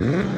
Mm-hmm.